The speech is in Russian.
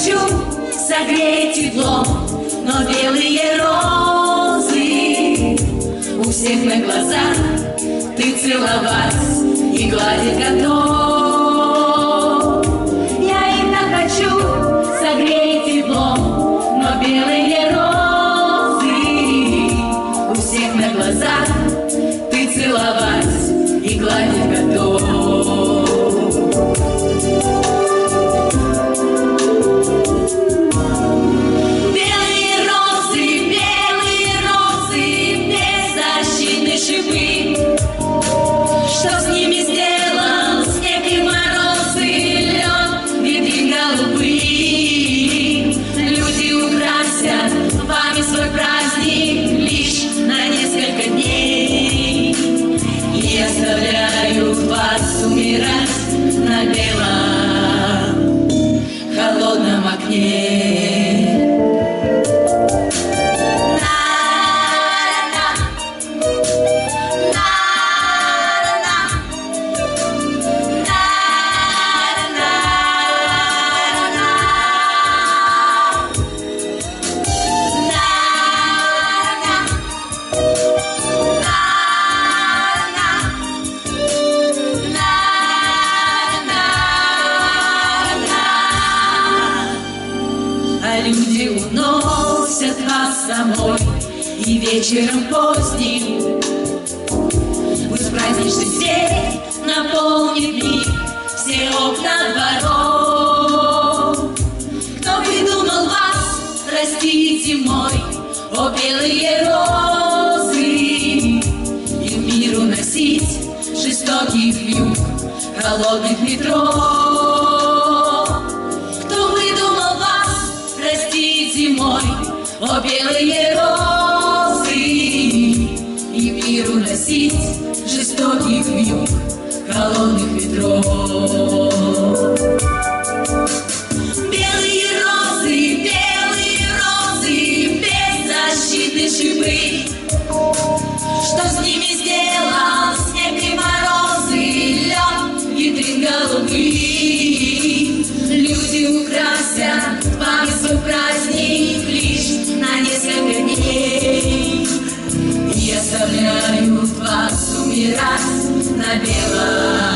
хочу согреть теплом, но белые розы у всех на глазах ты целовать и гладить готов. Я и так хочу согреть теплом, но белые розы у всех на глазах ты целовать и гладить вас домой И вечером поздним Пусть праздничный свет наполнит мир Все окна дворов. Кто придумал вас растить зимой? О, белые розы. И в мир уносить жестоких вьюг Холодных ветров сеть жестоких вьюг, холодных ветров. последний раз на белом.